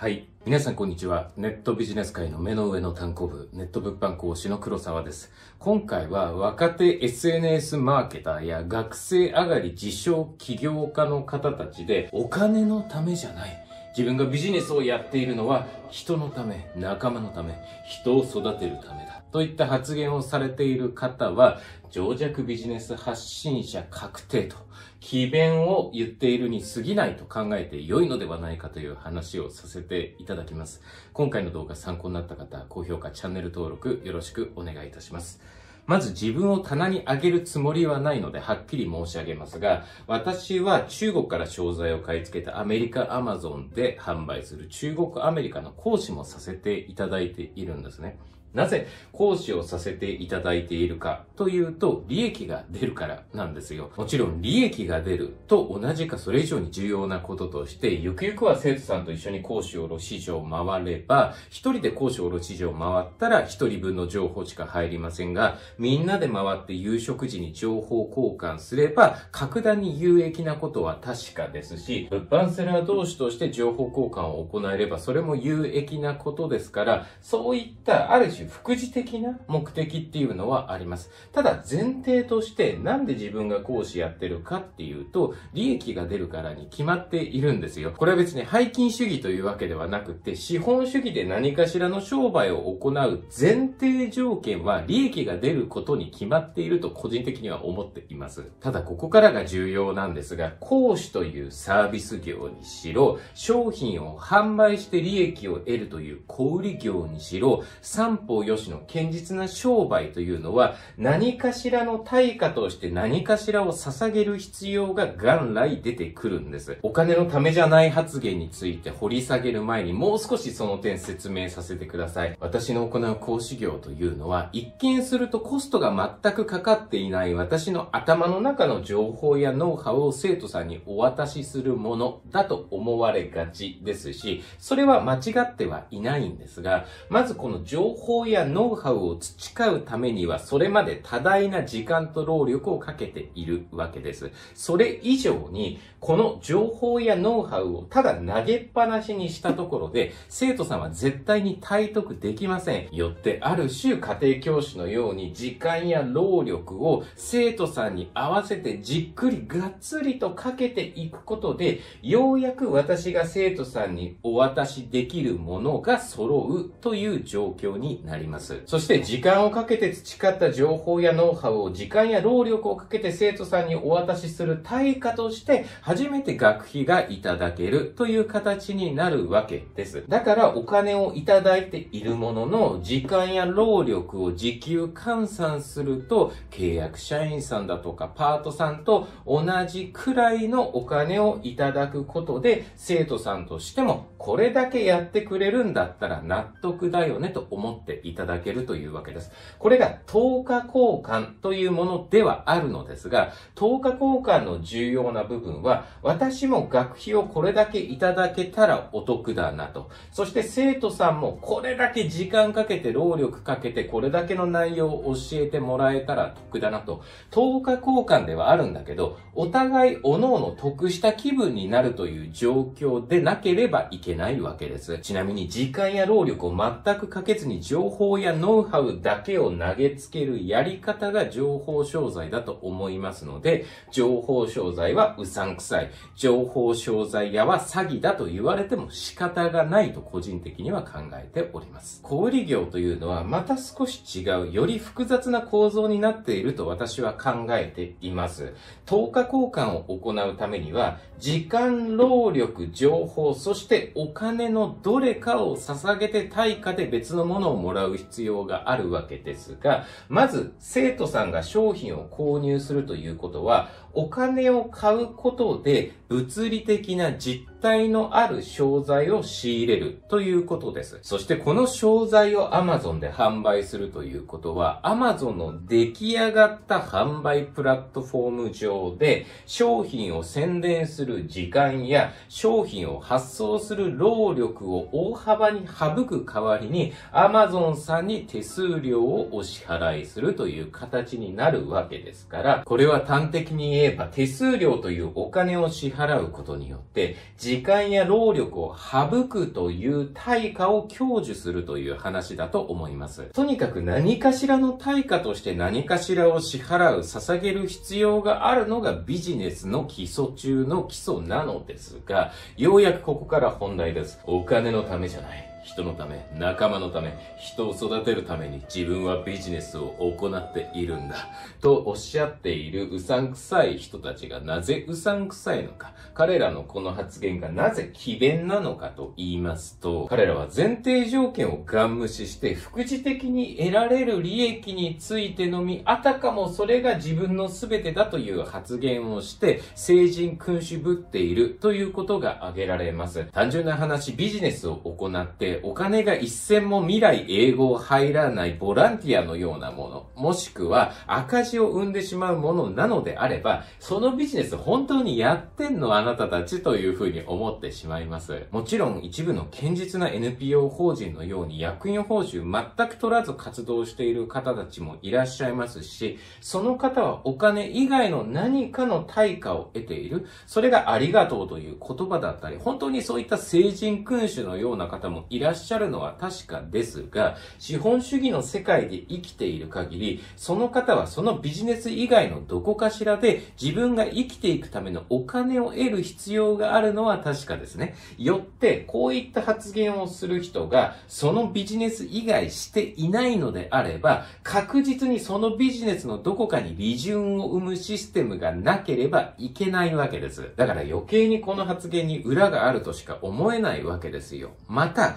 はい。皆さんこんにちは。ネットビジネス界の目の上の単行部、ネット物販講師の黒沢です。今回は若手 SNS マーケターや学生上がり自称起業家の方たちでお金のためじゃない。自分がビジネスをやっているのは人のため、仲間のため、人を育てるためだ。といった発言をされている方は、情弱ビジネス発信者確定と、奇弁を言っているに過ぎないと考えて良いのではないかという話をさせていただきます。今回の動画参考になった方、高評価、チャンネル登録よろしくお願いいたします。まず自分を棚に上げるつもりはないので、はっきり申し上げますが、私は中国から商材を買い付けたアメリカアマゾンで販売する中国アメリカの講師もさせていただいているんですね。なぜ講師をさせていただいているかというと、利益が出るからなんですよ。もちろん利益が出ると同じかそれ以上に重要なこととして、ゆくゆくは生徒さんと一緒に講師を卸市場を回れば、一人で講師を卸市場を回ったら一人分の情報しか入りませんが、みんなで回って夕食時に情報交換すれば、格段に有益なことは確かですし、物販セラー同士として情報交換を行えれば、それも有益なことですから、そういったある種副次的な目的っていうのはあります。ただ前提としてなんで自分が講師やってるかっていうと、利益が出るからに決まっているんですよ。これは別に背金主義というわけではなくて、資本主義で何かしらの商売を行う前提条件は利益が出ることに決まっていると個人的には思っています。ただここからが重要なんですが、講師というサービス業にしろ、商品を販売して利益を得るという小売業にしろ、三方よしの堅実な商売というのは何かしらの対価として何かしらを捧げる必要が元来出てくるんです。お金のためじゃない発言について掘り下げる前にもう少しその点説明させてください。私の行う講師業というのは一見するとコストが全くかかっていない私の頭の中の情報やノウハウを生徒さんにお渡しするものだと思われがちですし、それは間違ってはいないんですが、まずこの情報やノウハウを培うためには、それまで多大な時間と労力をかけているわけです。それ以上に、この情報やノウハウをただ投げっぱなしにしたところで、生徒さんは絶対に体得できません。よって、ある種家庭教師のように時間や労力を生徒さんに合わせてじっくりがっつりとかけていくことで、ようやく私が生徒さんにお渡しできるものが揃うという状況になります。そして時間をかけて培った情報やノウハウを時間や労力をかけて生徒さんにお渡しする対価として初めて学費がいただけるという形になるわけです。だからお金をいただいているものの時間や労力を時給換算すると契約社員さんだとかパートさんと同じくらいのお金をいただくことで生徒さんとしてもこれだけやってくれるんだったら納得だよねと思っていただけるというわけです。これが10日交換というものではあるのですが、10日交換の重要な部分は、私も学費をこれだけいただけたらお得だなと。そして生徒さんもこれだけ時間かけて労力かけてこれだけの内容を教えてもらえたら得だなと。10日交換ではあるんだけど、お互い各々得した気分になるという状況でなければいけないわけです。ちなみに時間や労力を全くかけずに情報やノウハウだけを投げつけるやり方が情報商材だと思いますので、情報商材はうさんくさい、情報商材屋は詐欺だと言われても仕方がないと個人的には考えております。小売業というのはまた少し違う、より複雑な構造になっていると私は考えています。10日交換を行うためには、時間、労力、情報、そしてお金のどれかを捧げて対価で別のものをもらう必要があるわけですが、まず生徒さんが商品を購入するということは、お金を買うことで物理的な実体のある商材を仕入れるということです。そしてこの商材を Amazon で販売するということは Amazon の出来上がった販売プラットフォーム上で商品を宣伝する時間や商品を発送する労力を大幅に省く代わりに Amazon さんに手数料をお支払いするという形になるわけですからこれは端的に言ええば手数料というお金を支払うことによって、時間や労力を省くという対価を享受するという話だと思います。とにかく何かしらの対価として何かしらを支払う、捧げる必要があるのがビジネスの基礎中の基礎なのですが、ようやくここから本題です。お金のためじゃない。人のため、仲間のため、人を育てるために自分はビジネスを行っているんだ。とおっしゃっているうさんくさい人たちがなぜうさんくさいのか、彼らのこの発言がなぜ奇弁なのかと言いますと、彼らは前提条件をガン無視して副次的に得られる利益についてのみ、あたかもそれが自分の全てだという発言をして、成人君主ぶっているということが挙げられます。単純な話、ビジネスを行ってお金が一銭も未来英語を入らないボランティアのようなもの、もしくは赤字を生んでしまうものなのであれば、そのビジネス本当にやってんのあなたたちというふうに思ってしまいます。もちろん一部の堅実な NPO 法人のように役員報酬全く取らず活動している方たちもいらっしゃいますし、その方はお金以外の何かの対価を得ている。それがありがとうという言葉だったり、本当にそういった成人君主のような方もいいらっしゃるのは確かですが、資本主義の世界で生きている限り、その方はそのビジネス以外のどこかしらで自分が生きていくためのお金を得る必要があるのは確かですね。よって、こういった発言をする人が、そのビジネス以外していないのであれば、確実にそのビジネスのどこかに利潤を生むシステムがなければいけないわけです。だから余計にこの発言に裏があるとしか思えないわけですよ。また、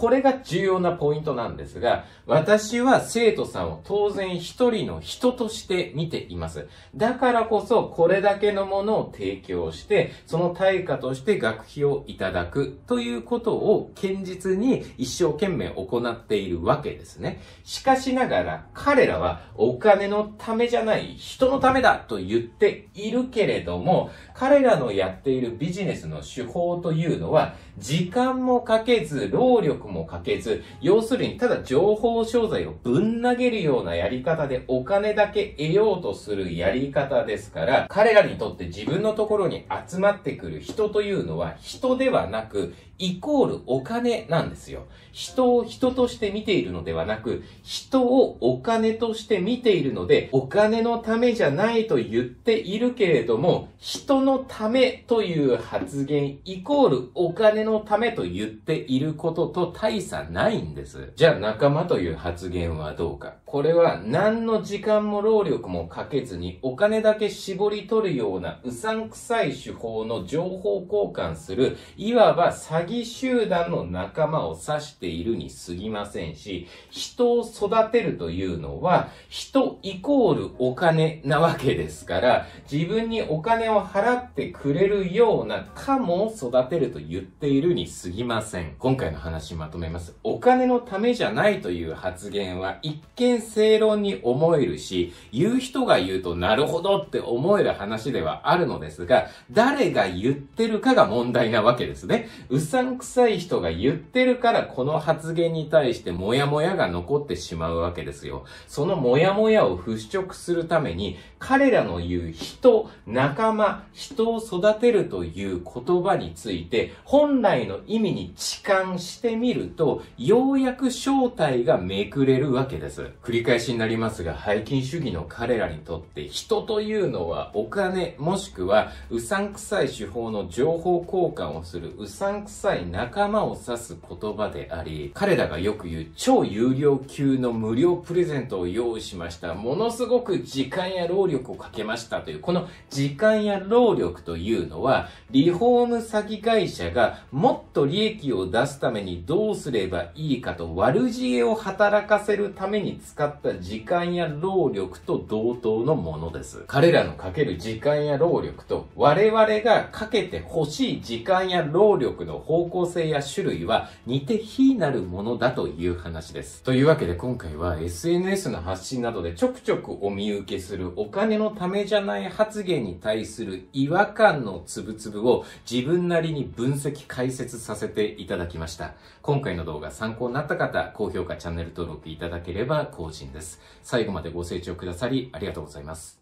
これが重要なポイントなんですが、私は生徒さんを当然一人の人として見ています。だからこそ、これだけのものを提供して、その対価として学費をいただくということを堅実に一生懸命行っているわけですね。しかしながら、彼らはお金のためじゃない人のためだと言っているけれども、彼らのやっているビジネスの手法というのは、時間もかけず、労力ももかけず、要するにただ情報商材をぶん投げるようなやり方でお金だけ得ようとするやり方ですから、彼らにとって自分のところに集まってくる人というのは人ではなく、イコールお金なんですよ。人を人として見ているのではなく、人をお金として見ているので、お金のためじゃないと言っているけれども、人のためという発言イコールお金のためと言っていることと大差ないんです。じゃあ仲間という発言はどうか。これは何の時間も労力もかけずにお金だけ絞り取るようなうさんくさい手法の情報交換する、いわば詐欺集団の仲間を指しているに過ぎませんし、人を育てるというのは、人イコールお金なわけですから、自分にお金を払ってくれるようなカモを育てると言っているに過ぎません。今回の話まとめます。お金のためじゃないという発言は一見正論に思えるし、言う人が言うとなるほどって思える話ではあるのですが、誰が言ってるかが問題なわけですね。うさんくさい人が言ってるからこの発言に対してモヤモヤが残ってしまうわけですよ。そのモヤモヤを払拭するために、彼らの言う人、仲間、人を育てるという言葉について、本来の意味に痴漢してみると、ようやく正体がめくれるわけです。繰り返しになりますが、背筋主義の彼らにとって人というのはお金もしくはうさんくさい手法の情報交換をするうさんくさい仲間を指す言葉であり、彼らがよく言う超有料級の無料プレゼントを用意しました。ものすごく時間や労力をかけましたという、この時間や労力というのは、リフォーム詐欺会社がもっと利益を出すためにどうすればいいかと悪知恵を働かせるために使った時間や労力と同等のものです。彼らのかける時間や労力と我々がかけて欲しい時間や労力の方向性や種類は似て非なるものだという話です。というわけで今回は SNS の発信などでちょくちょくお見受けするお金のためじゃない発言に対する違和感のつぶつぶを自分なりに分析解説させていただきました。今回の動画参考になった方、高評価、チャンネル登録いただければ更新です。最後までご清聴くださりありがとうございます。